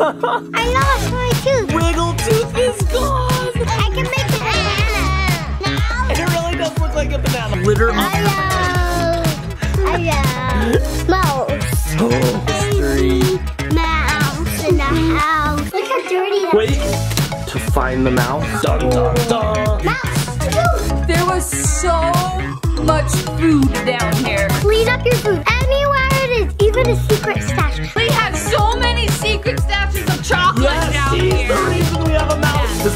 I lost my tooth. Wiggle tooth is gone. I can make a banana. Now. It really does look like a banana. Glitter on Hello. Hello. Uh, uh, mouse. Oh, mystery. Mouse in the house. Look how dirty that Wait. To find the mouse. Dun dun dun. Mouse. Tooth. There was so much food down here. Clean up your food anywhere it is, even a secret stash.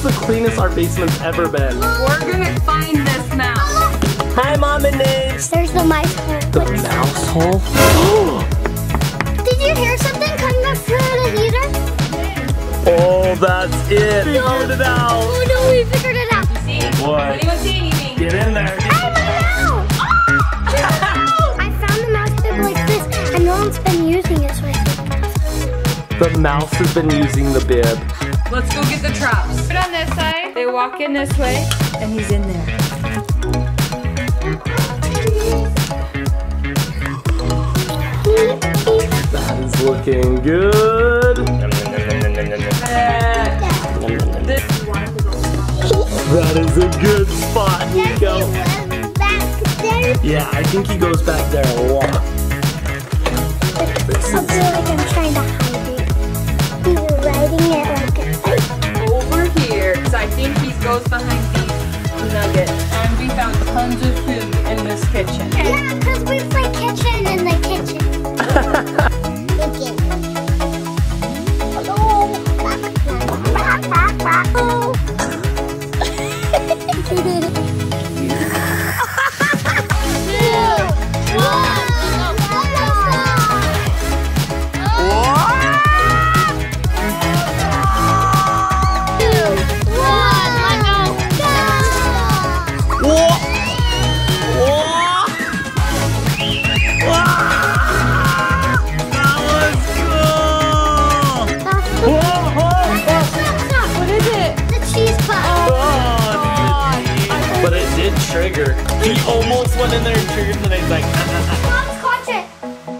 Is the cleanest our basement's ever been. We're gonna find this mouse. Hi, Mom and Naves. There's the mice hole. The mouse hole? Did you hear something coming up through the heater? Oh, that's it. Figured it out. Oh no, we figured it out. See? What? Anyone see anything? Get in there. Hey, my mouse! I found the mouse bib like this, and no one's been using it, so I think. The mouse has been using the bib. Let's go get the traps. Put on this side. They walk in this way, and he's in there. That is looking good. That is a good spot, Niko. Back there. Yeah, I think he goes back there a lot. I feel like I'm trying to hide goes behind these nuggets. And we found tons of food in this kitchen. Yeah, because we play kitchen in the kitchen. Kitchen. Hello. He almost went in there and triggered and then he's like, Mom's catch it.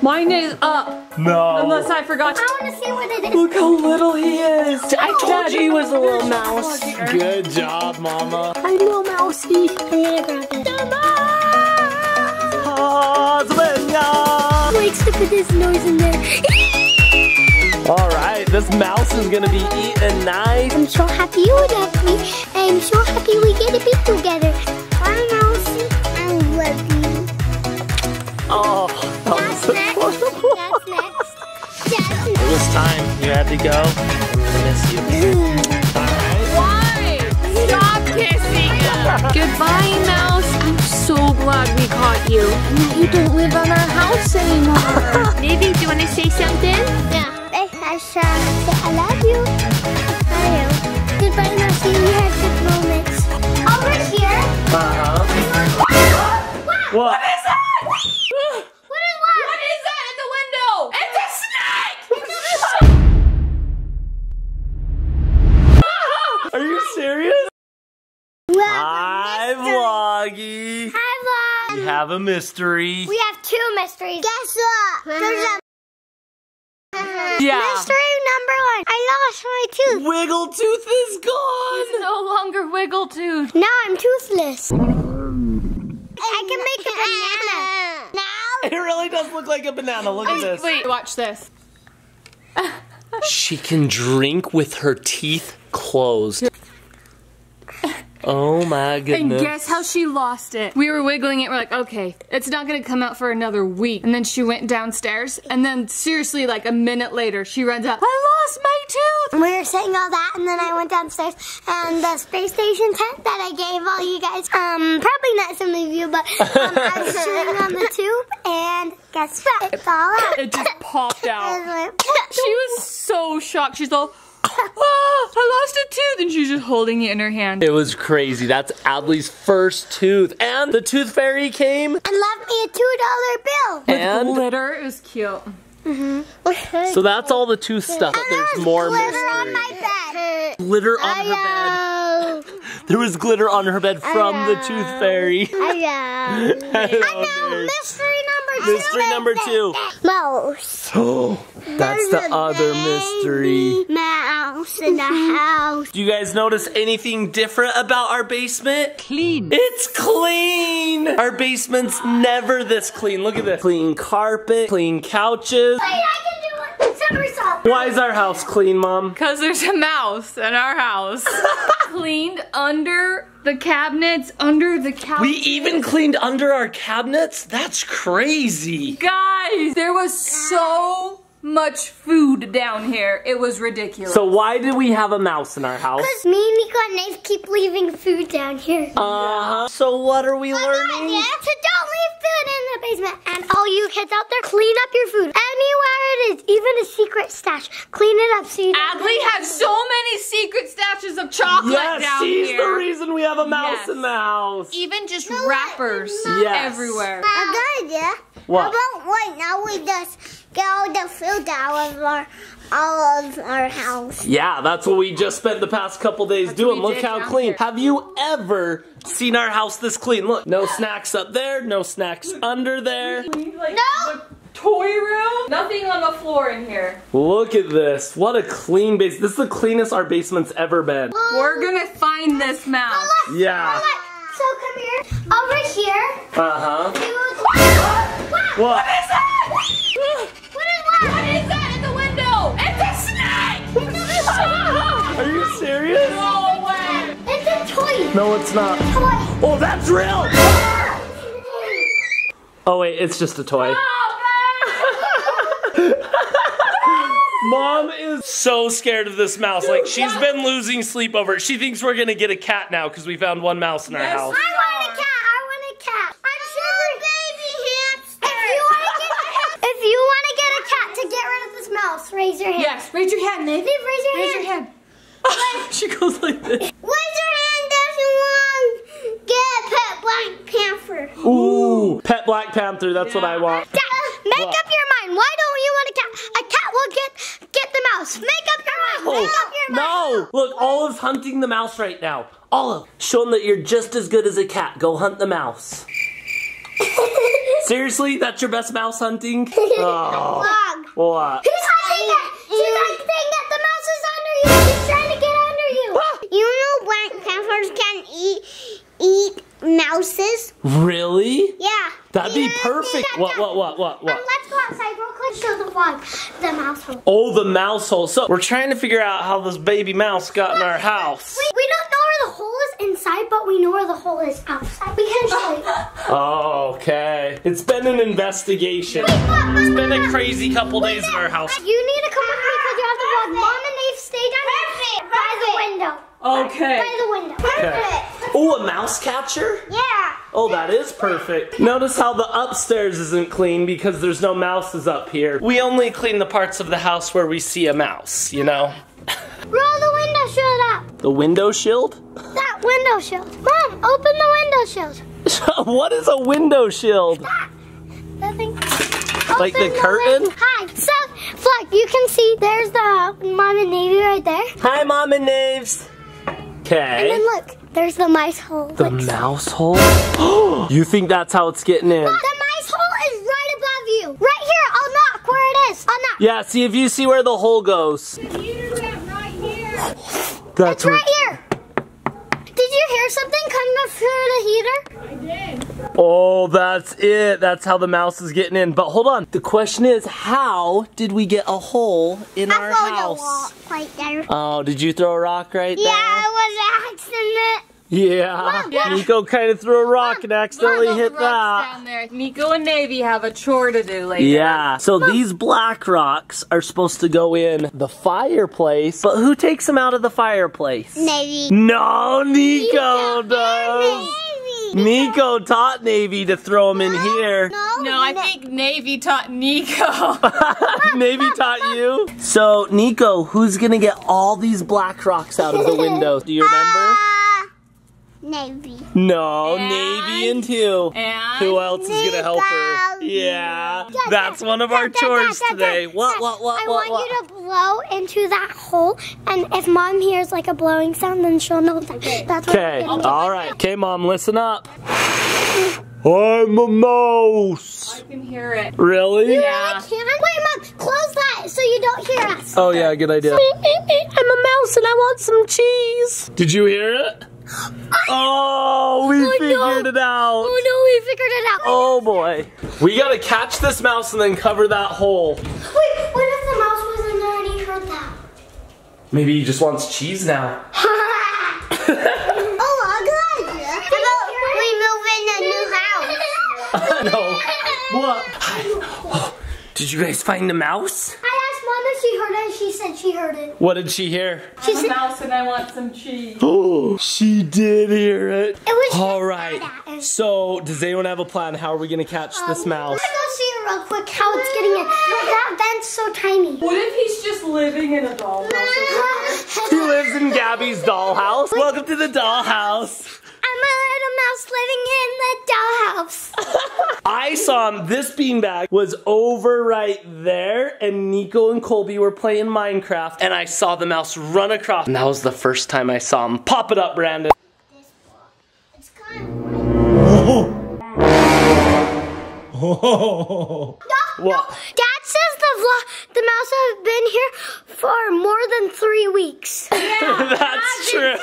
Mine is up, no. unless I forgot. I want to see what it is. Look how little he is. I told you he was a little mouse. Good job, Mama. Hi, little mousey. I'm gonna grab it. Osmania. Likes to put his nose in there. All right, this mouse is gonna be eating nice. I'm so happy you love me. I'm so happy we get to be together. Oh, that That's was next. adorable. That's next. That's It was time. You had to go. I'm gonna miss you. next. All right. Why? Stop kissing. Goodbye, mouse. I'm so glad we caught you. And that you don't live on our house anymore. Maybe, do you want to say something? Yeah. Hey, I shall say I love you. I do. Goodbye, mousey. We had good moments. Over here. Uh huh. Wow. What? is that? A mystery. We have two mysteries. Guess what? There's a Yeah. mystery number one. I lost my tooth. Wiggle tooth is He's gone. no longer wiggle tooth. Now I'm toothless. I can make a banana. Now? It really does look like a banana. Look at this. Wait, watch this. She can drink with her teeth closed. Oh my goodness. And guess how she lost it? We were wiggling it. We're like, okay, it's not gonna come out for another week. And then she went downstairs. And then, seriously, like a minute later, she runs out. I lost my tooth. We were saying all that, and then I went downstairs, and the space station tent that I gave all you guys, um, probably not some of you, but um, I was chewing on the tube, and guess what? It's all out. It just popped out. And it went, She was so shocked. She's all, ah, I lost a tooth. And she's just holding it in her hand. It was crazy. That's Adley's first tooth. And the tooth fairy came. and left me a two dollar bill. And Glitter. It was cute. Mm-hmm. so that's all the tooth stuff. But there's more glitter on mystery. my bed. Glitter on her bed. There was glitter on her bed from the tooth fairy. I know. Hello, I oh, know. nerd. Mystery number two. Mystery number two. Mouse. Oh, that's the other mystery. Mouse in the mm-hmm. house. Do you guys notice anything different about our basement? Clean. It's clean! Our basement's never this clean. Look at this. Clean carpet, clean couches. Wait, I can do it. Somersault. Why is our house clean, Mom? Because there's a mouse in our house. Cleaned under the cabinets, under the couch. We even cleaned under our cabinets? That's crazy. Guys, there was so much food down here. It was ridiculous. So why did we have a mouse in our house? Because me, and Niko, and Nate keep leaving food down here. Uh-huh. So what are we learning? Yeah, so don't leave food in the basement. And all you kids out there, clean up your food. Anywhere it is, even a secret stash. Clean it up so you don't Adley has so many secret stashes of chocolate Yes, down she's here. the reason we have a mouse Yes. in the house. Even just wrappers Yes. everywhere. A good idea. What? How about right now we just get all the food out of our all of our house? Yeah, that's what we just spent the past couple days doing. Look how clean. here. Have you ever seen our house this clean? Look, no snacks up there, no snacks under there. Like No. the toy room, nothing on the floor in here. Look at this. What a clean base. This is the cleanest our basement's ever been. We're gonna find this mouse. Yeah. So come here. Over here. Uh-huh. You- What? What is that? What is what? What is that in the window? It's a snake! Are you serious? no way! It's a toy. No, it's not. Toy. Oh, that's real. Oh, wait, it's just a toy. Mom is so scared of this mouse. Like, she's been losing sleep over it. She thinks we're gonna get a cat now because we found one mouse in our Yes. house. I want a cat. I want a cat. I'm sure baby hamster. If you want to get, if you want to get a cat to get rid of this raise your hand. Yes, raise your hand, Nate. Raise your Raise hand. your hand. she goes like this. Raise your hand if you want get a pet black panther. Ooh, pet Black Panther. That's what I want. Dad, make What? up your mind. Why don't you want a cat? A cat will get get the mouse. Make up your mind. Make up your mind. No! Look, Olive's hunting the mouse right now. Olive, show him that you're just as good as a cat. Go hunt the mouse. Seriously? That's your best mouse hunting? Oh, Dog. what? Who's hunting it? She's hunting. The mouse is under you. She's trying to get under you. Ah! You know black panthers can eat eat mouses? Really? Yeah. That'd be Yeah, perfect. yeah, What, yeah. what, what, what, Um, let's go outside real quick. Show the vlog. The mouse hole. Oh, the mouse hole. So, we're trying to figure out how this baby mouse got in our house. We, we don't know where the hole is inside, but we know where the hole is outside. We can show you. Oh, okay. It's been an investigation. It's been a crazy couple days in our house. You need to come with me because you have to vlog. Mom and Nate stay down here by the window. Okay. By the window. Perfect. Oh, a mouse catcher? Yeah. Oh, that is perfect. Notice how the upstairs isn't clean because there's no mouses up here. We only clean the parts of the house where we see a mouse, you know? Roll the window shield up. The window shield? That window shield. Mom, open the window shield. what is a window shield? That thing. Like the Open curtain? lid. Hi. So, Fleck, you can see there's the mom and Navey right there. Hi, Mom and Naves. And then look, there's the mice hole. The Like, mouse hole? you think that's how it's getting in? the mice hole is right above you. Right here. I'll knock where it is. I'll knock. Yeah, see if you see where the hole goes. That's It's right here. Did you hear something coming up through the heater? Oh, that's it. That's how the mouse is getting in. But hold on. The question is, how did we get a hole in our I found a house? wall right there. Oh, did you throw a rock right Yeah, there? Yeah, it was an accident. Yeah. Yeah. Niko kind of threw a rock and accidentally Look, hit the rocks that. down there. Niko and Navey have a chore to do later. Yeah. So these black rocks are supposed to go in the fireplace, but who takes them out of the fireplace? Navey. No, Niko does. Niko taught Navey to throw them in here. No, No, I think Navey taught Niko. Navey taught you. So, Niko, who's gonna get all these black rocks out of the window? Do you remember? Uh, Navey. No, And- Navey and two. and Who else is gonna help her? Yeah, Dad, that's Dad, one of our Dad, Dad, chores Dad, Dad, today. Dad, What, what, what, I what, want what? you to blow into that hole, and if mom hears like a blowing sound, then she'll know that that's Okay, all right. Okay, mom, listen up. I'm a mouse. I can hear it. Really? Yeah. I can't. Wait, Mom, close that so you don't hear us. Oh yeah, good idea. I'm a mouse and I want some cheese. Did you hear it? Oh, we oh, figured it out. Oh no, we figured it out. Oh boy. We gotta catch this mouse and then cover that hole. Wait, what if the mouse wasn't there and he heard that? Maybe he just wants cheese now. oh, good idea. How about we move in a new house? no. What? Oh, did you guys find the mouse? I asked Mom if she heard it, she said she heard it. What did she hear? She I'm a said mouse and I want some cheese. Oh, she did hear it. it was. All right. So, does anyone have a plan? How are we gonna catch this um, mouse? I'm gonna go see it real quick how it's getting in. That vent's so tiny. What if he's just living in a dollhouse? He lives in Gabby's dollhouse. Welcome to the dollhouse. I'm a little mouse living in the dollhouse. I saw him. This beanbag was over right there, and Niko and Colby were playing Minecraft, and I saw the mouse run across. And that was the first time I saw him. Pop it up, Brandon. It's gone. What? Dad says the vlog, the mouse have been here for more than three weeks. Yeah, That's true.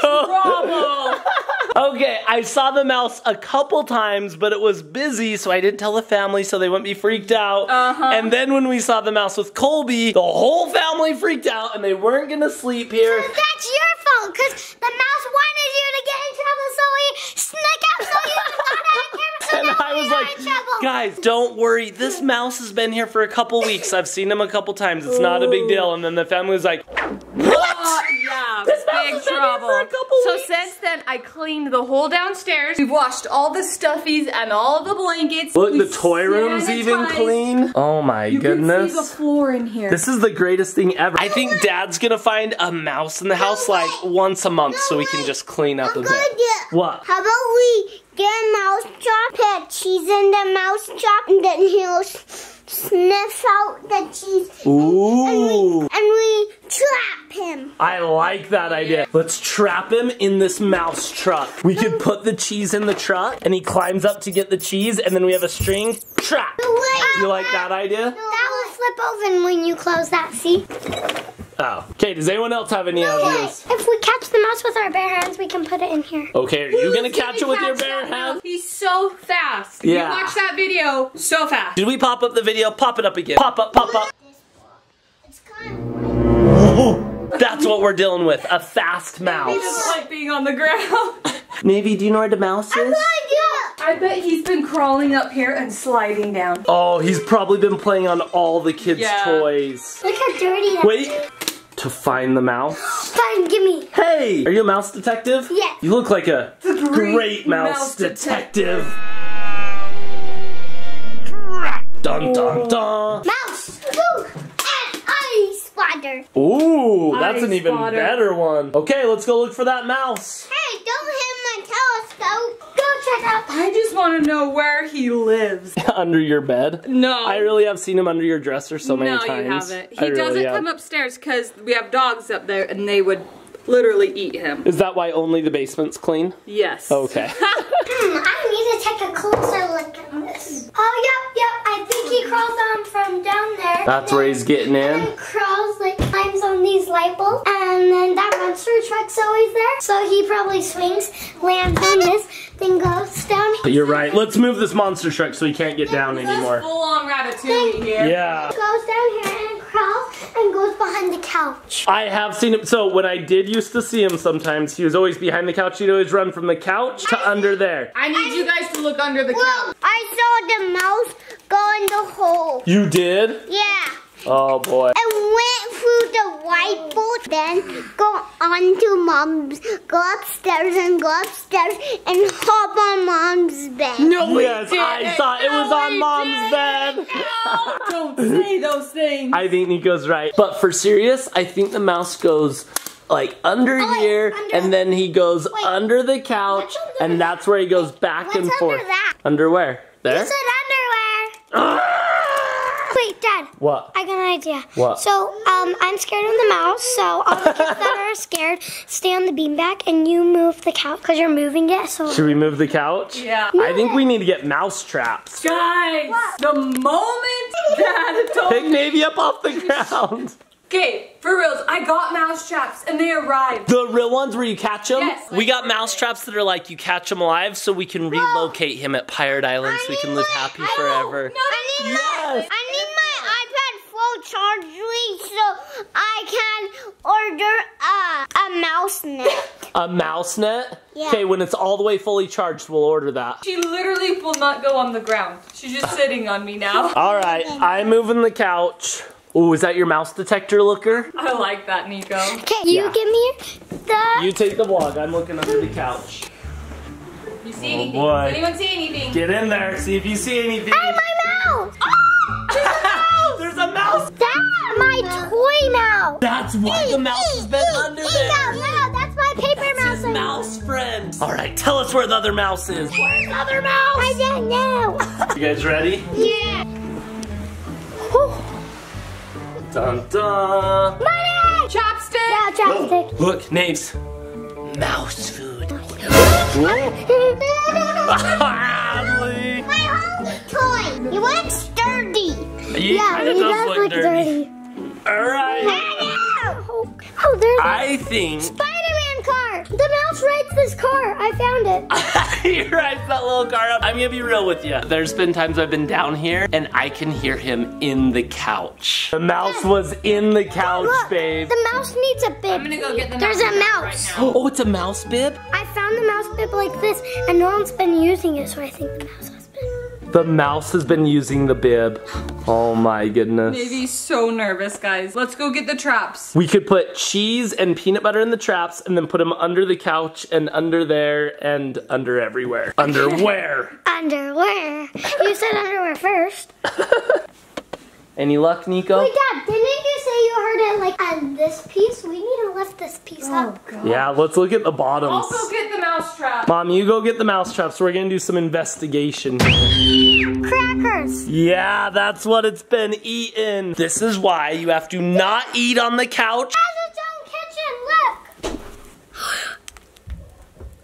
Bravo! Okay, I saw the mouse a couple times, but it was busy, so I didn't tell the family so they wouldn't be freaked out. Uh-huh. And then when we saw the mouse with Colby, the whole family freaked out and they weren't gonna sleep here. That's your fault, because the mouse wanted you to get in trouble, so he snuck out so you thought I didn't. So And now I we was are like, in trouble. guys, don't worry. This mouse has been here for a couple weeks. I've seen him a couple times. It's not a big deal. And then the family was like, Uh, what? yeah, This mouse big has been here trouble. for a couple so weeks. since then, I cleaned the whole downstairs. We've washed all the stuffies and all the blankets. Look, We the toy room's even clean. Oh my You goodness. can see the floor in here. This is the greatest thing ever. I think Dad's gonna find a mouse in the house like once a month so we can just clean up a Good bit. idea. What? How about we get a mouse trap, put cheese in the mouse trap, and then he'll s- sniff out the cheese. Ooh. And we trap him. I like that idea. Let's trap him in this mouse truck. We could um, put the cheese in the truck and he climbs up to get the cheese and then we have a string trap. You like that idea? That will flip open when you close that, see? Oh. Okay, does anyone else have any ideas? If we catch the mouse with our bare hands, we can put it in here. Okay, are you gonna Who's catch it with your bare hands? He's so fast. Yeah. You watch that video, so fast. Did we pop up the video? Pop it up again. Pop up, pop up. It's. That's what we're dealing with. A fast mouse. doesn't like being on the ground. Navey, do you know where the mouse is? I bet he's been crawling up here and sliding down. Oh, he's probably been playing on all the kids' Yeah. toys. Look how dirty that Wait. To find the mouse? Fine, gimme. Hey! Are you a mouse detective? Yes. You look like a great great, mouse, mouse detective. Dun dun oh. dun. Mouse. Ooh, and ice splatter. Ooh, that's Ice an even water. better one. Okay, let's go look for that mouse. Hey, don't hit my telescope. Go check out. I just want to know where he lives. under your bed. No. I really have seen him under your dresser so many no, times. you haven't. He I doesn't have. come upstairs because we have dogs up there and they would literally eat him. Is that why only the basement's clean? Yes. Okay. Hmm, I need to take a closer look at this. Oh, yep, yep. I think he crawls on from down there. That's where he's getting And in. crawls, like, climbs on these light bulbs. And then that monster truck's always there. So he probably swings, lands on this, then goes down. You're right. Let's move this monster truck so he can't get down anymore. Full on ratatouille here. Yeah. Goes down here and crawls and goes behind the couch. I have seen him. So when I did used to see him sometimes, he was always behind the couch. He'd always run from the couch to under there. I need you guys to look under the Well, couch. I saw the mouse go in the hole. You did? Yeah. Oh boy. I went through the white board, then go onto mom's, go upstairs and go upstairs and hop on mom's bed. No, we Yes, I didn't. saw it was on we mom's bed. didn't. Don't say those things. I think Niko's right. But for serious, I think the mouse goes like under oh, wait, here under- and then he goes Wait. under the couch under and that's where he goes back and forth. that? Under where? There? You said underwear. Ah! Wait, Dad. What? I got an idea. What? So, um, I'm scared of the mouse. So all the kids that are scared stay on the beanbag, and you move the couch because you're moving it. So Should we move the couch? Yeah. I think we need to get mouse traps. Guys, the moment Dad told Pick Navey up off the ground. Okay, for reals, I got mouse traps and they arrived. The real ones where you catch them? Yes, we got for mouse traps that are like you catch them alive so we can relocate him at Pirate Island so we can live happy forever. I need Yes. my I need my iPad full charge so I can order a a mouse net. A mouse net? Yeah. Okay, when it's all the way fully charged, we'll order that. She literally will not go on the ground. She's just sitting on me now. All right, I'm moving the couch. Ooh, is that your mouse detector looker? I like that, Niko. Okay, you Yeah. give me the. You take the vlog. I'm looking under the couch. You see oh, anything? boy. Does anyone see anything? Get in there, see if you see anything. Hey, my mouse! Oh! There's a mouse. That's my toy mouse. That's why the mouse has been under No, there. no, that's my paper mouse. His mouse friend. All right, tell us where the other mouse is. Where's the other mouse? I don't know. You guys ready? yeah. Whew. Dun dun. Money! Chopstick! Yeah, chopstick. Look, Naves. Mouse food. Adley. My home toy. You want sturdy? He yeah, kinda he does does look look dirty. dirty. All right. Oh, oh, there's a I think Spider-Man car. The mouse rides this car. I found it. he rides that little car up. I'm gonna be real with you. There's been times I've been down here and I can hear him in the couch. The mouse was in the couch, Look, babe. the mouse needs a bib. I'm gonna go get the There's mouse There's a mouse. right. Oh, it's a mouse bib? I found the mouse bib like this, and no one's been using it, so I think the mouse has been. The mouse has been using the bib. Oh my goodness. Navey's so nervous, guys. Let's go get the traps. We could put cheese and peanut butter in the traps and then put them under the couch and under there and under everywhere. Underwear. Underwear. You said underwear first. Any luck, Niko? Wait, Dad, didn't you say you heard it like on this piece? We need to lift this piece oh, up. God. Yeah, let's look at the bottoms. I'll go get the mouse trap. Mom, you go get the mouse traps. We're gonna do some investigation. Crackers. Yeah, that's what it's been eating. This is why you have to not eat on the couch. Has its own kitchen.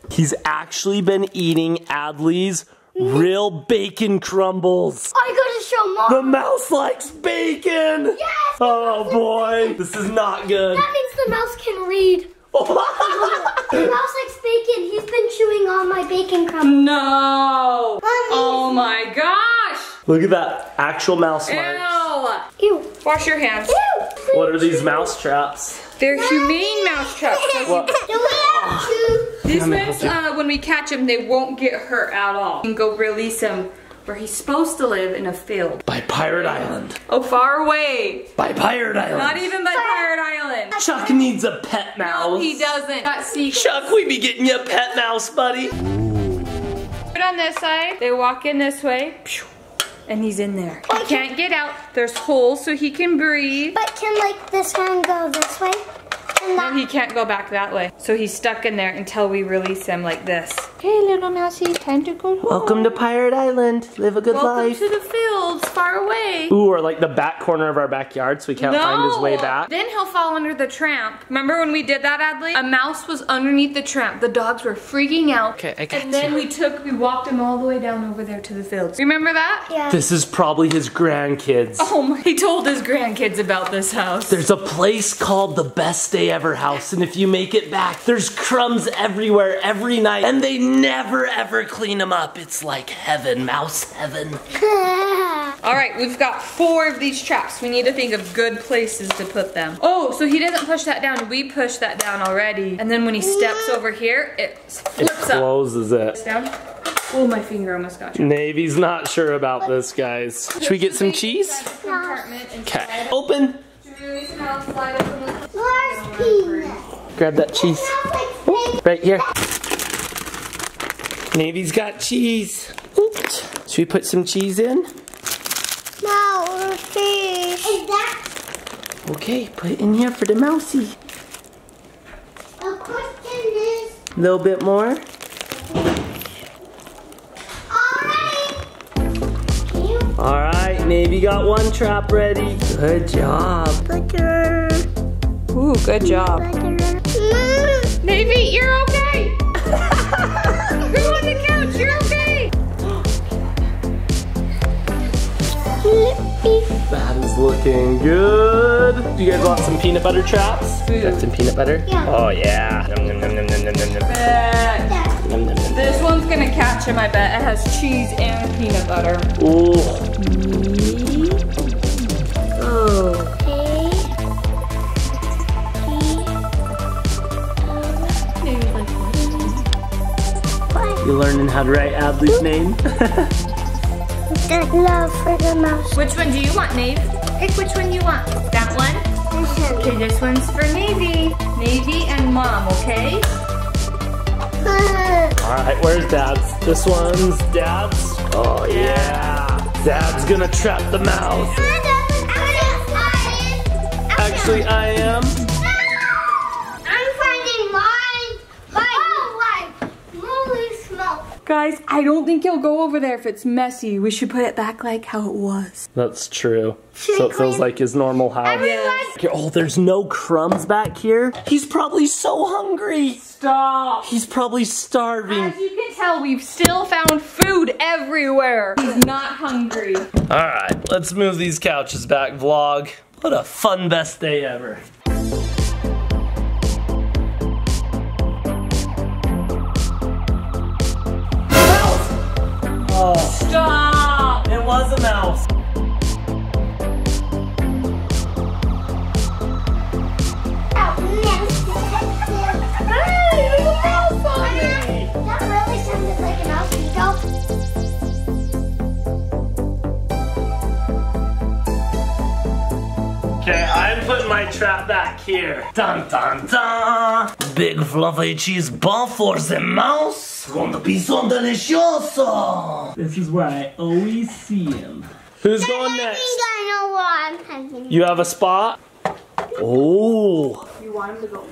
Look. He's actually been eating Adley's real bacon crumbles. I gotta show mom. The mouse likes bacon. Yes. Oh boy, this is not good. That means the mouse can read. The mouse likes bacon. He's been chewing on my bacon crumbs. No. Oh my gosh. Look at that actual mouse marks. Ew. Ew. Wash your hands. Ew. What are these mouse traps? They're humane mouse traps. What? Do we have to? These Damn ones, uh, when we catch them, they won't get hurt at all. You can go release him where he's supposed to live in a field. By Pirate Island. Oh, far away. By Pirate Island. Not even by Pirate Island. Chuck needs a pet mouse. No, he doesn't. Got seagulls. Chuck, we be getting you a pet mouse, buddy. Put on this side. They walk in this way. And he's in there. He can't get out. There's holes so he can breathe. But can like this one go this way? And No, he can't go back that way. So he's stuck in there until we release him like this. Hey, little mousey, time to go home. Welcome to Pirate Island. Live a good Welcome life. to the fields far away. Ooh, or like the back corner of our backyard so he can't find his way back. Then he'll fall under the tramp. Remember when we did that, Adley? A mouse was underneath the tramp. The dogs were freaking out. Okay, I got And then you. we took, we walked him all the way down over there to the fields. Remember that? yeah. This is probably his grandkids. Oh my, he told his grandkids about this house. There's a place called the Best Day Ever House, and if you make it back, there's crumbs everywhere every night, and they never ever clean them up. It's like heaven, mouse heaven. All right, we've got four of these traps. We need to think of good places to put them. Oh, so he doesn't push that down. We pushed that down already. And then when he steps over here, it It flips up. closes it. Down. Oh, my finger almost got you. Navey's not sure about this, guys. Should we get some cheese? Okay. Open. Grab that cheese. Right here. Navey's got cheese. Oops. Should we put some cheese in? No, fish. Is that Okay, put it in here for the mousey. a question is A little bit more. All right. Navey got one trap ready. Good job. Butter. Ooh, good job. Butter. Navey, you're okay. Go on the couch, you're okay. That is looking good. Do you guys want some peanut butter traps? Got some peanut butter? Yeah. Oh yeah. Nom, nom, nom, nom, nom, nom. This one's gonna catch him, I bet. It has cheese and peanut butter. Ooh. Oh. Okay. What? You learning how to write Adley's name? The love for the mouse. Which one do you want, Nave? Pick which one you want. That one? Okay, this one's for Navey. Navey and Mom, okay? Alright, where's Dad's? This one's Dad's. Oh yeah. Dad's gonna trap the mouse. Actually, I am. I'm finding mine. Oh, like, holy smoke. Guys, I don't think he'll go over there if it's messy. We should put it back like how it was. That's true. Should So we it feels like his normal house. Everyone, Oh, there's no crumbs back here. He's probably so hungry. Stop. He's probably starving. As you can tell, we've still found food everywhere. He's not hungry. All right, let's move these couches back, vlog. What a fun best day ever. Niko. Okay, I'm putting my trap back here. Dun dun dun! Big fluffy cheese ball for the mouse. It's gonna be so delicioso. This is where I always see him. Who's going I next? think I know what I'm thinking. You have a spot? Oh, You want him to go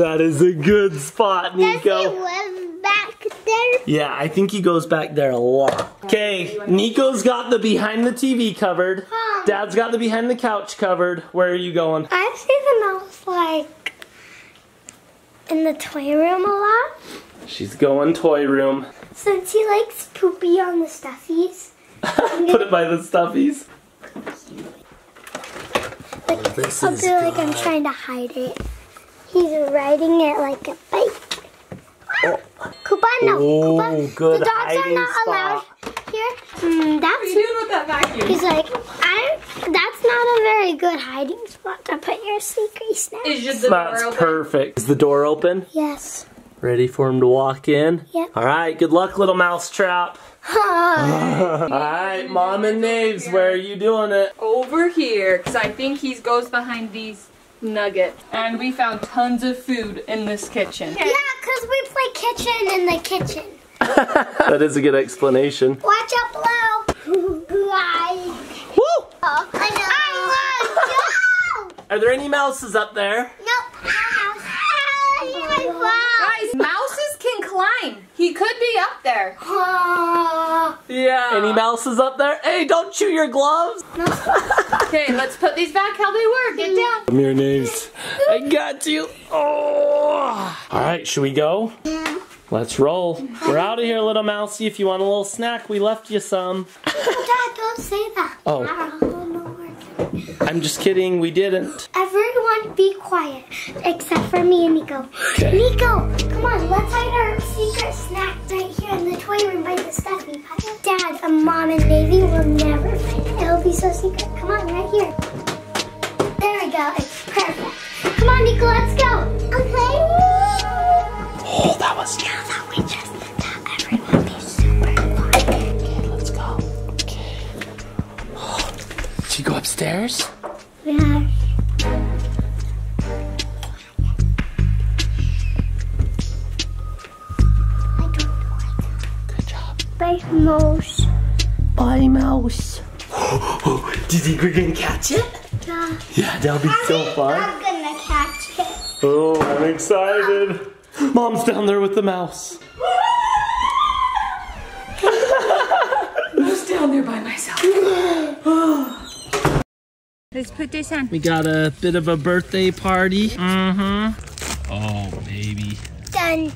that is a good spot, Niko. back there? Yeah, I think he goes back there a lot. Okay, Niko's got the behind the TV covered. Dad's got the behind the couch covered. Where are you going? I see the mouse like in the toy room a lot. She's going toy room. Since he likes poopy on the stuffies. Put it by the stuffies. Like, this I'll is do like I'm trying to hide it. He's riding it like a bike. Koopa, no. Oh, Koopa, good the dogs are hiding not allowed here. Mm, What are you that's doing with that vacuum? he's like I'm, That's not a very good hiding spot to put your secret snack. Is just the door That's open? perfect. Is the door open? Yes. Ready for him to walk in? Yep. All right, good luck, little mouse trap. All right, Mom and Naves, where are you doing it? Over here, because I think he goes behind these nuggets. And we found tons of food in this kitchen. yeah, cause we play kitchen in the kitchen. That is a good explanation. Watch out below. Guys. Woo! Oh, I know. I Are there any mouses up there? Nope. Mouse. Guys, mouses can climb. He could be up there. Yeah. Any mouses up there? Hey, don't chew your gloves. Okay, let's put these back how they were. Get down. Come here, Naves. I got you. Oh. All right, should we go? Let's roll. We're out of here, little mousey. If you want a little snack, we left you some. Oh, Dad, don't say that. Oh. I don't know where to- I'm just kidding. We didn't. Everyone be quiet, except for me and Niko. Okay. Niko, come on, let's hide our secret snack right here in the toy room by the stuffy pile. Dad and Mom and baby will never find it. It'll be so secret. Come on, right here. There we go. It's perfect. Come on, Niko, let's go. Okay. Oh, that was Now that we just did that, everyone be super quiet. Let's go. Okay. Should you go upstairs? Yeah. I don't Good job. it. Bye, mouse. Bye, mouse. Do you think we're gonna catch it? Yeah. Yeah, that'll be so fun. I'm gonna catch it. Oh, I'm excited. Mom's down there with the mouse. I was down there by myself. Let's put this on. We got a bit of a birthday party. Mm-hmm. Oh, baby. Done.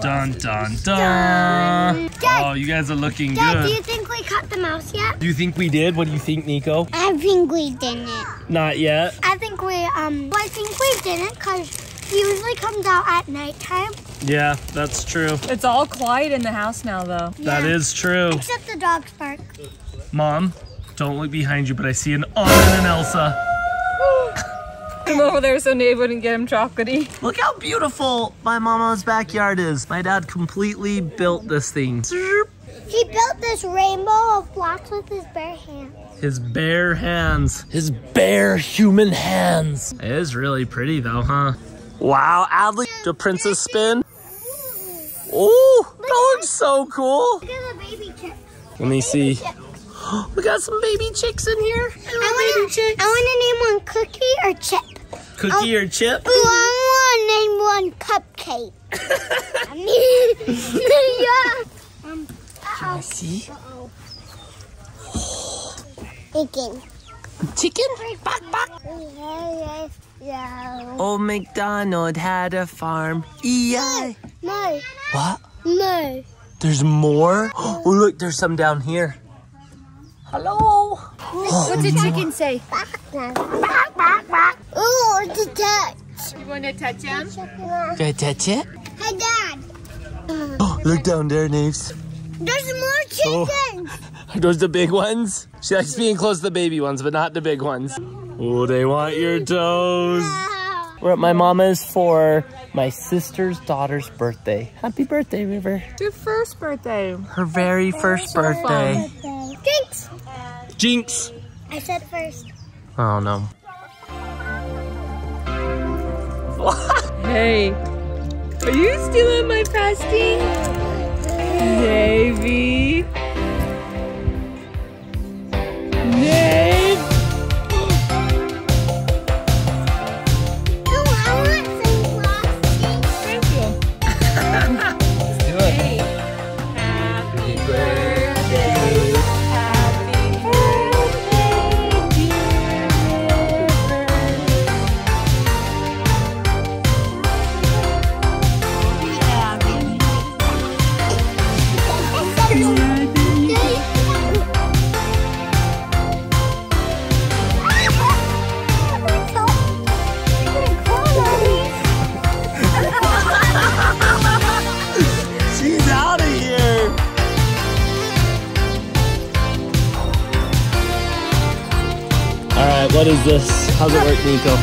Dun, dun, dun. Dad, Oh, you guys are looking Dad, do you think we caught the mouse yet? Do you think we did? What do you think, Niko? I think we didn't. Not yet. I think we, um, well, I think we didn't because he usually comes out at nighttime. Yeah, that's true. It's all quiet in the house now, though. That Yeah. is true. Except the dogs bark. Mom, don't look behind you, but I see an Anna and an Elsa. Come over there so Nate wouldn't get him chocolatey. Look how beautiful my mama's backyard is. My dad completely built this thing. He built this rainbow of blocks with his bare hands. His bare hands. His bare human hands. It is really pretty though, huh? Wow, Adley, the princess spin. Oh, that looks so cool. Look at the baby chick. Let me see. We got some baby chicks in here. I want to. I want to name one Cookie or Chip. Cookie or chip? Ooh, I want to name one Cupcake. I mean, yeah. Um, uh-oh. See? Chicken. Chicken? Yeah. Old MacDonald had a farm. E-I. No. What? No. There's more? Oh, look, there's some down here. Hello? What's a chicken say? Oh, it's a touch. You want to touch him? Can I touch it? Hey, Dad. Oh, look down there, Naves. There's more oh, chickens. Are those the big ones? She likes being close to the baby ones, but not the big ones. Oh, they want your toes. We're at my mama's for my sister's daughter's birthday. Happy birthday, River. Your first birthday. Her very first birthday. Drinks. Jinx. I said first. Oh, no. Hey, are you stealing my fasting? Navey. Nave. Niko?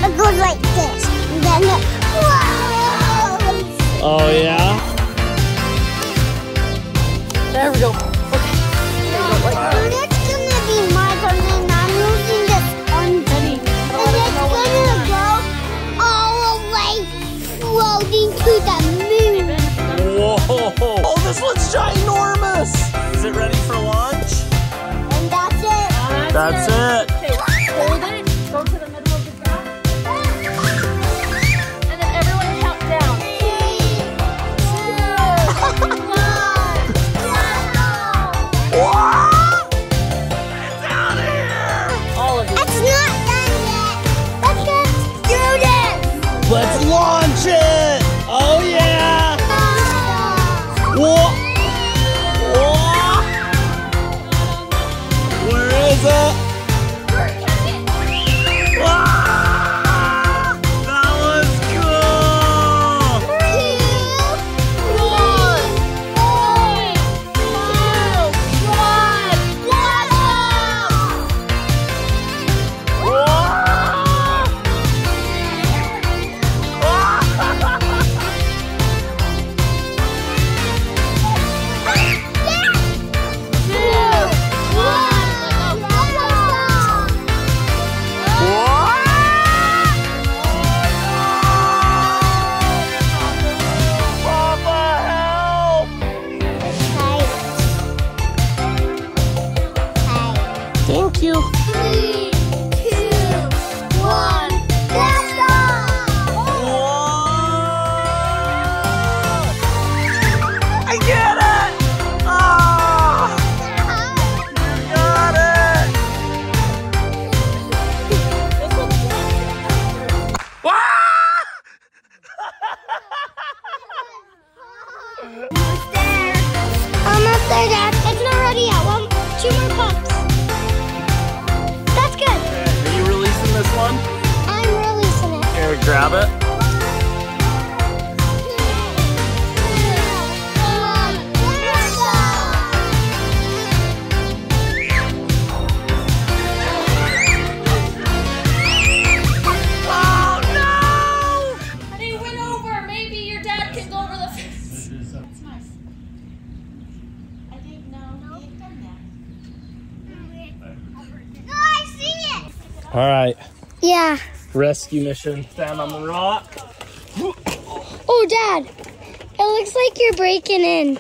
Almost there. Almost there, Dad. It's not ready yet. One, two more pumps. That's good. Okay. Are you releasing this one? I'm releasing it. Here, grab it. All right, Yeah. rescue mission. Stand on the rock. Oh, Dad. It looks like you're breaking in.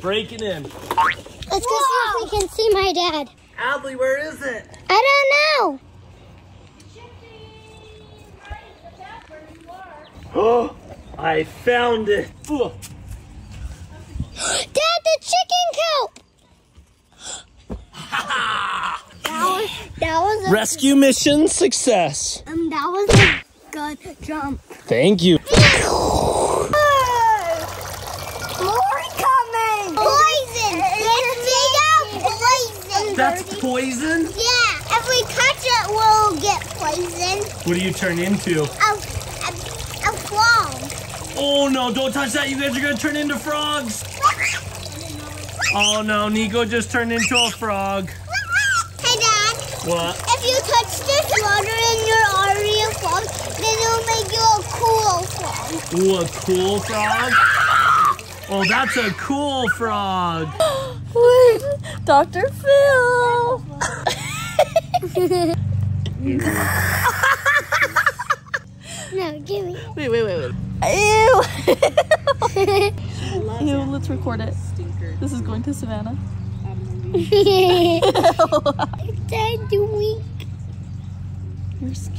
Breaking in. Let's go see if we can see my dad. Adley, where is it? I don't know. Oh, I found it. Ugh. Dad, the chicken coop. that was that was a, Rescue mission success. um, that was a good jump. Thank you. More coming. Poison. It's made of poison. That's poison. yeah. If we touch it, we'll get poison. What do you turn into? A a, a frog. Oh no, don't touch that. You guys are gonna turn into frogs. Oh no, Niko just turned into a frog. What? If you touch this water you're already a frog, then it'll make you a cool frog. Ooh, a cool frog? Oh, that's a cool frog. Wait, Dr. Phil. No, give me. Wait, wait, wait, wait. Ew. Ew, let's record it. This is going to Savannah. Dad, do we? You're scary.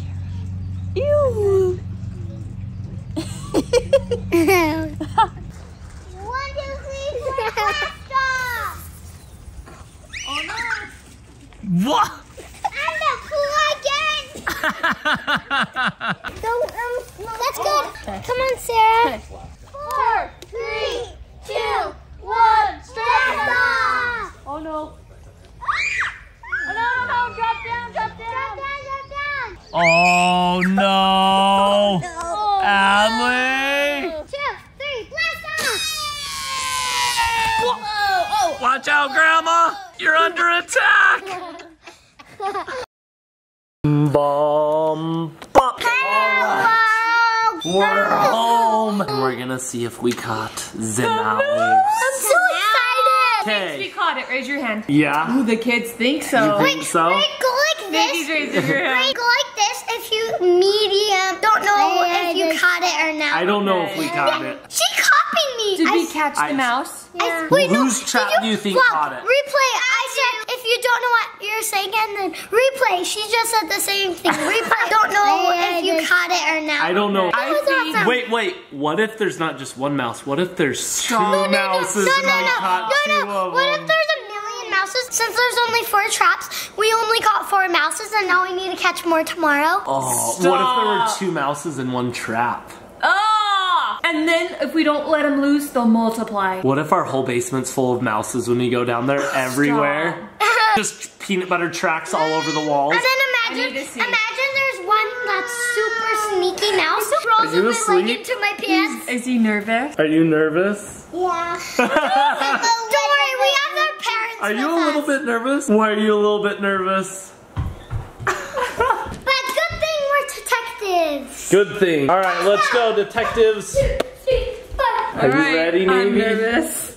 Ew. One, two, three, four, five, stop! What? I'm the cool again! Go, um, let's go. Come on, Sarah. Four, three, two, one, off! Oh no. Oh, no, no, no, drop down, drop down. Drop down, drop down. Oh no. Oh, no. Adley. Two, three, blast off! Oh, Watch out, Grandma. You're under attack. Bomb. Bop. We're home. And we're gonna see if we caught Zenawi. I'm! We caught it. Raise your hand. Yeah. Ooh, the kids think so. You think so? Wait, go like Baby's this. raising her hand. Go like this if you medium. Don't know if you caught it or not. I don't know if we caught it. She copied me. Did I we catch I- the mouse? I, wait, no. Whose trap Did do you think Vlog, caught it? Replay. I said if you don't know what you're saying, and then replay. She just said the same thing. Replay. I don't know if you caught it or not. I don't know. I think- awesome. Wait, wait. What if there's not just one mouse? What if there's two No, no, No, no, no, no, no, no, no. What if there's a million mouses? Since there's only four traps, we only caught four mouses, and now we need to catch more tomorrow. Oh, Stop. what if there were two mouses in one trap? Ah! And then if we don't let them loose, they'll multiply. What if our whole basement's full of mouses when we go down there everywhere? Just peanut butter tracks all over the walls. And then I imagine, need to see. imagine there's one that's super sneaky mouse rolls Are you up my leg into my pants. Is he nervous? Are you nervous? Yeah. Don't worry, we have our parents. Are you with a little us. bit nervous? Why are you a little bit nervous? But good thing we're detectives. Good thing. All right, let's go, detectives. Two, three, four. Are you ready, I'm Navey? nervous.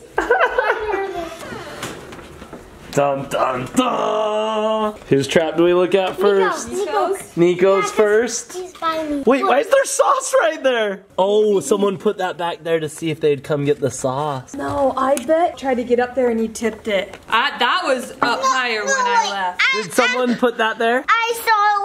Dun dun dun. Whose trap do we look at first? Niko's. Niko's first. He's. Wait, why is there sauce right there? Oh, someone put that back there to see if they'd come get the sauce. No, I bet tried to get up there and he tipped it. I, that was up higher when I wait. left. I, Did someone put that there? I saw it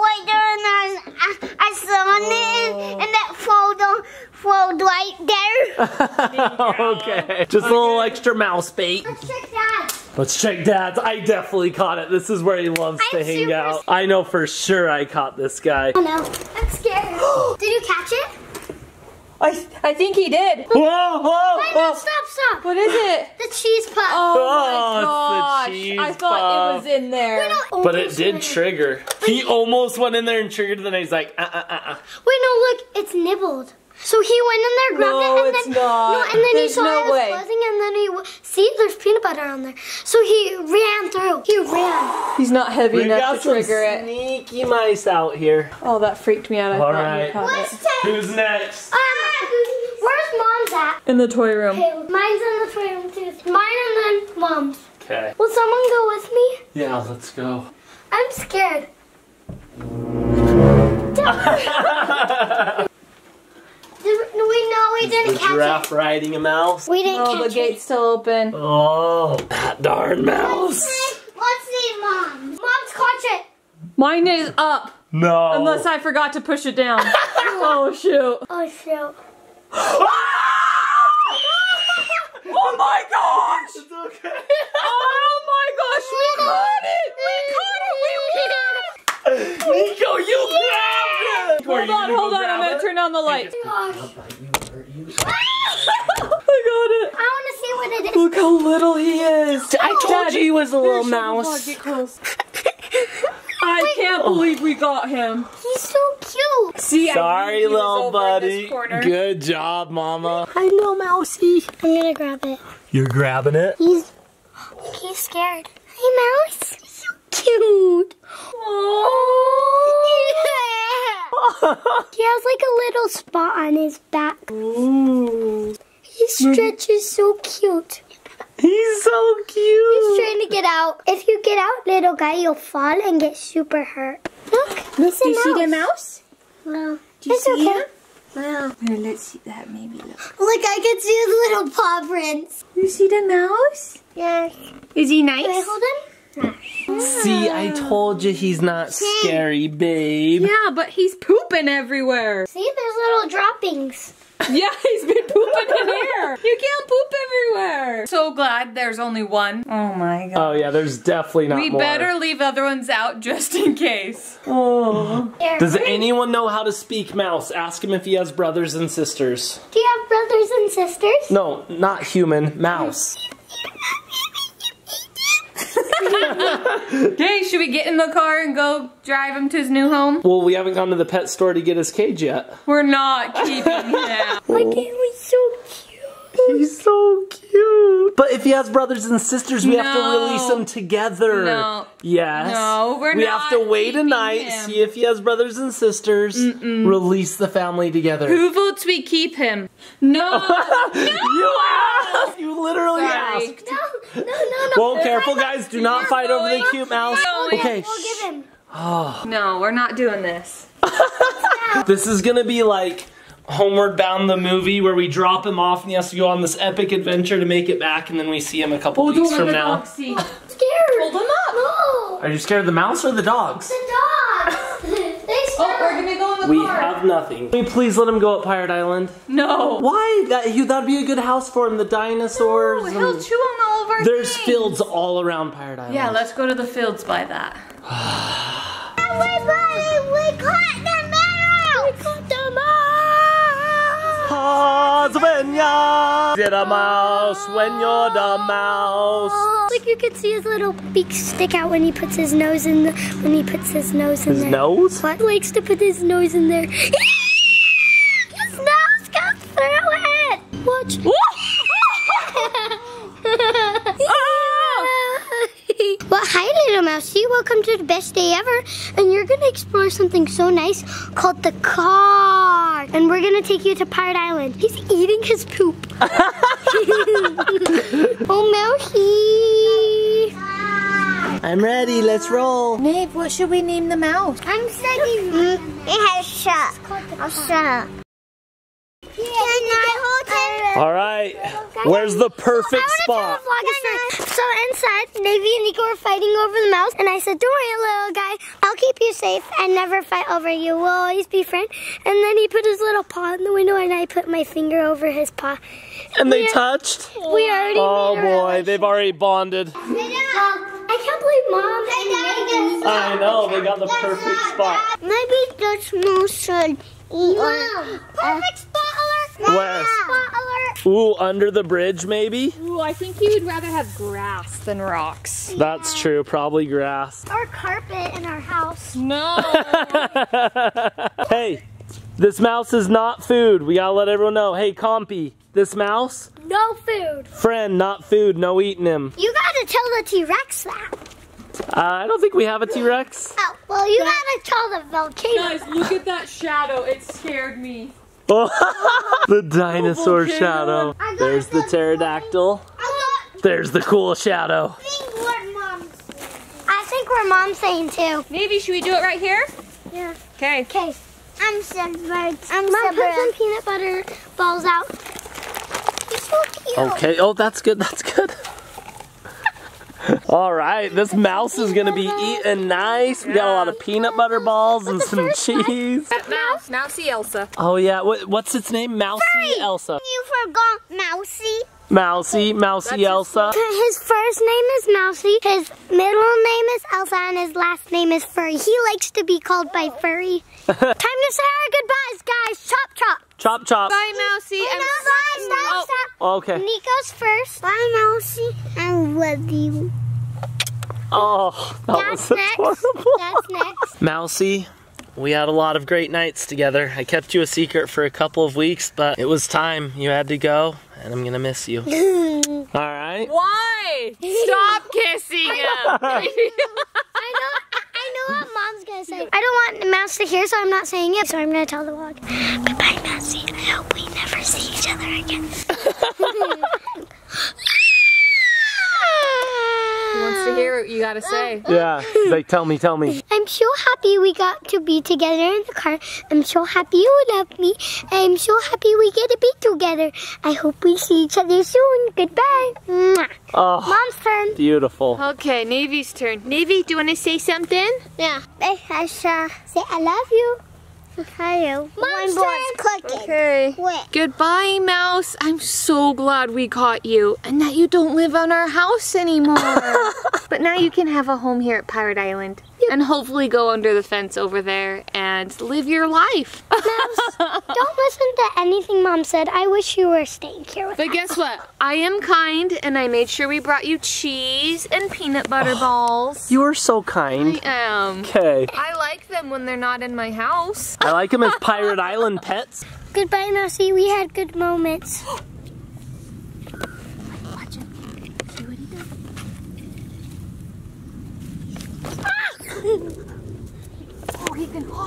Oh. right there and I, I, I saw it and that flowed, on- flowed right there. okay. Just a little extra mouse bait. Let's check that. Let's check Dad's. I definitely caught it. This is where he loves to I'm hang out. I know for sure I caught this guy. Oh no, I'm scared. Did you catch it? I, I think he did. Whoa, whoa, Wait, no, stop, stop. What is it? The cheese puff. Oh, Oh, my gosh. the cheese I thought it was in there. Oh, But it did trigger. He almost went in there and triggered, and then he's like, uh, uh, uh, uh. Wait, no, look, it's nibbled. So he went in there, grabbed No, it, and it's then not. no, and then There's he saw no it was way. closing, and then he see, there's peanut butter on there. So he ran through. He ran. He's not heavy We enough to trigger it. sneaky mice out here. Oh, that freaked me out. I All thought right. you caught Let's it. take. Who's next? Um, where's mom's at? In the toy room. Okay, mine's in the toy room too. Mine and then mom's. Okay. Will someone go with me? Yeah, let's go. I'm scared. Did, no, we know we The didn't catch giraffe riding a mouse. We didn't Oh, the catch gate's still open. Oh, that darn mouse. it. Let's see, mom. Mom's caught it. Mine is up, No. unless I forgot to push it down. oh, shoot. Oh shoot. Ah! Oh, my gosh. It's okay. Oh, my gosh. We caught it. We caught it. We caught it. Niko, you grabbed it. Hold on, hold on. I'm going to turn on the light. Gosh. I got it. I want to see what it is. Look how little he is. I told you he was a little mouse. Get close. I can't oh. believe we got him. He's so cute. See, I Sorry, knew he was little buddy. Good job, mama. I know, Mousy. I'm gonna grab it. You're grabbing it? He's he's scared. Hey, Mouse. He's so cute. Oh. he has like a little spot on his back. Ooh. He stretches so cute. He's so cute. He's trying to get out. If you get out, little guy, you'll fall and get super hurt. Look, look Do you see the mouse? Well, you it's see okay. him? Wow. Here, let's see that maybe. Look. Look, I can see his little paw prints. You see the mouse? Yes. Is he nice? Can? I hold him? See, I told you he's not scary, babe. Yeah, but he's pooping everywhere. See, there's little droppings. Yeah, he's been pooping in here. You can't poop everywhere. So glad there's only one. Oh my god. Oh yeah, there's definitely not we more. better leave other ones out just in case. Oh. There. Does anyone know how to speak mouse? Ask him if he has brothers and sisters. Do you have brothers and sisters? No, not human, mouse. Okay, should we get in the car and go drive him to his new home? Well, we haven't gone to the pet store to get his cage yet. We're not keeping him. Look, he was so cute. He's so cute. But if he has brothers and sisters, we have to release them together. No. Yes. No, we're we not have to wait a night, him. see if he has brothers and sisters, release the family together. Who votes we keep him? No. You asked! You literally Sorry. asked. No, no, no, no. Well, careful, guys. Do not You're fight over the cute mouse. You're going. Okay, We'll give him. Ah. No, we're not doing this. This is gonna be like Homeward Bound the movie where we drop him off and he has to go on this epic adventure to make it back and then we see him a couple Oh, weeks from now. See. I'm scared. Hold him up. No. Are you scared of the mouse or the dogs? The dogs. they Oh, we're gonna go in the We car. have nothing. Can we please let him go up Pirate Island? no. Why? That you that'd be a good house for him. The dinosaurs. Oh, he'll chew on all of our There's things. fields all around Pirate Island. Yeah, let's go to the fields by that. Everybody, we caught the mouse. We caught the mouse. When you're the mouse, when you're the mouse. Like you can see his little beak stick out when he puts his nose in the when he puts his nose in His there. nose? What He likes to put his nose in there? his nose goes through it. Watch hi, little mousey. Welcome to the best day ever. And you're gonna explore something so nice called the car. And we're gonna take you to Pirate Island. He's eating his poop. oh, mousey. I'm ready. Let's roll. Nate, what should we name the mouse? I'm studying. It has shut. I'll shut up. Can I hold him? All right. Where's the perfect spot? So inside, Navey and Niko were fighting over the mouse, and I said, "Don't worry, little guy. I'll keep you safe and never fight over you. We'll always be friends." And then he put his little paw in the window, and I put my finger over his paw. And they We- touched? We already. Oh made boy, they've already bonded. Mom, I can't believe mom and I know, they got the perfect spot. Maybe this mouse should eat. Wow, uh, perfect spot alert. Where? Spot alert. Ooh, under the bridge maybe? Ooh, I think you would rather have grass than rocks. That's true, probably grass. Or carpet in our house. No. Hey, this mouse is not food. We gotta let everyone know. Hey, Compy, this mouse, No food. friend, not food. No eating him. You gotta tell the T-Rex that. Uh, I don't think we have a T-Rex. Oh, well, you gotta tell the volcano. Guys, look at that shadow. It scared me. the dinosaur volcano. shadow. There's the the pterodactyl. There's the cool shadow. think what mom's saying. I think what mom's saying too. Maybe should we do it right here? Yeah. Okay. Okay. I'm separate. I'm Mom, put some peanut butter balls out. He's so cute. Okay. Oh, that's good. That's good. All right, this mouse is gonna be eating nice. We got a lot of peanut butter balls and some cheese. Mouse, Mousy Elsa. Oh yeah, what, what's its name? Mousy Elsa. You forgot Mousy. Mousy, Mousy Elsa. His first name is Mousy. His middle name is Elsa, and his last name is Furry. He likes to be called by Furry. Time to say our goodbyes, guys. Chop chop. Chop chop. Bye, Mousy. Wait, I'm no, stop, stop, Oh. Okay. Niko's first. Bye, Mousy. I love you. Oh, that That's was next. That's next. Mousy, we had a lot of great nights together. I kept you a secret for a couple of weeks, but it was time. You had to go, and I'm gonna miss you. All right. Why? Stop kissing him. I know, I know what mom's gonna say. I don't want the mouse to hear, so I'm not saying it. So I'm gonna tell the vlog. Goodbye, Mousy. I hope we never see each other again. He wants to hear what you gotta say. Yeah. Like, tell me, tell me. I'm so happy we got to be together in the car. I'm so happy you love me. I'm so happy we get to be together. I hope we see each other soon. Goodbye. Mwah. Oh, Mom's turn. beautiful. Okay, Navey's turn. Navey, do you want to say something? Yeah. Hey, Asha. Say I love you. Turn. cooking. Okay. Wait. Goodbye, Mouse. I'm so glad we caught you and that you don't live on our house anymore. but now you can have a home here at Pirate Island and hopefully go under the fence over there and live your life. Don't listen to anything Mom said. I wish you were staying here with But guess what? I am kind and I made sure we brought you cheese and peanut butter balls. You are so kind. I am. Okay. I like them when they're not in my house. I like them as Pirate Island pets. Goodbye, Mousy. We had good moments.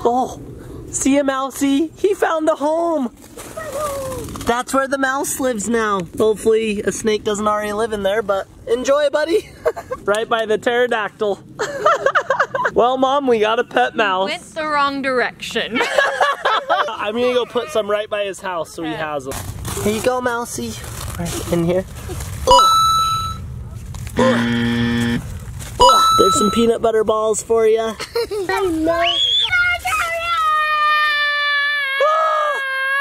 Oh, see a mousey? He found a home. That's where the mouse lives now. Hopefully a snake doesn't already live in there, but enjoy, buddy. right by the pterodactyl. well, Mom, we got a pet mouse. Went the wrong direction. I'm gonna go put some right by his house so he has them. Here you go, mousey. Right in here. Oh. Oh. Oh, there's some peanut butter balls for you. I know.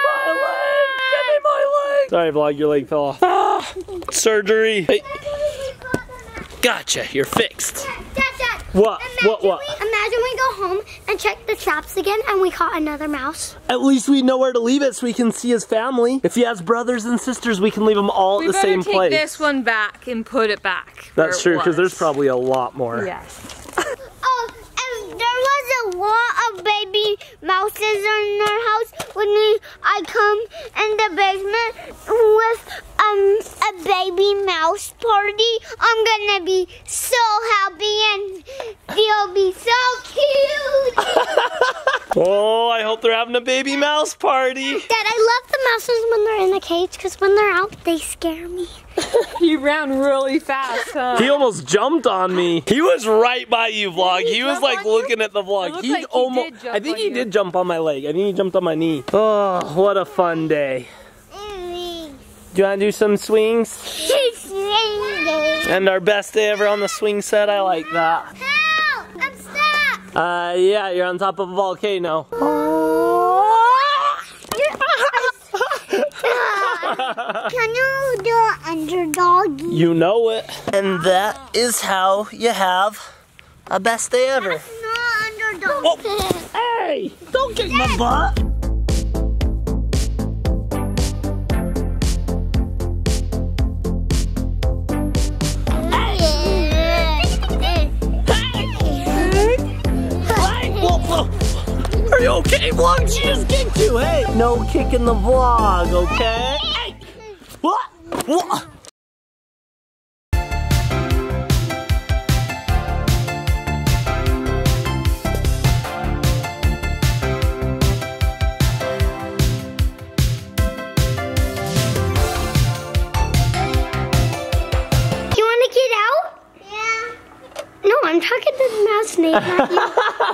My leg! Give me my leg! Sorry, vlog, your leg fell off. Ah, surgery. Hey, gotcha, you're fixed. Dad, Dad. What? What? What? We, imagine we go home and check the traps again and we caught another mouse. At least we know where to leave it so we can see his family. If he has brothers and sisters, we can leave them all we at the better same take this one back and put it back. That's true, because there's probably a lot more. Yes. Oh, and there was a lot of baby mouses in our house. When we, I come in the basement with um a baby mouse party. I'm gonna be so happy and they'll be so cute. Oh, I hope they're having a baby mouse party. Dad, I love the mouses when they're in the cage because when they're out, they scare me. He ran really fast, huh? He almost jumped on me. He was right by you, vlog. he He was like on you? looking at the vlog. He like he almost. did jump I think on he you. did jump on my leg. I think he jumped on my knee. Oh, what a fun day. Do you want to do some swings? And our best day ever on the swing set. I like that. Help! I'm stuck! Uh, yeah, you're on top of a volcano. Can you do underdog? You know it. And that is how you have a best day ever. No underdog. Oh. Hey, don't kick my butt. You okay? Why don't you just kick you? Hey, no kicking the vlog, okay? Hey! What? What? You want to get out? Yeah. No, I'm talking to the mouse snake, not you.